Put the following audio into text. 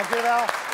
Dank it out.